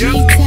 You.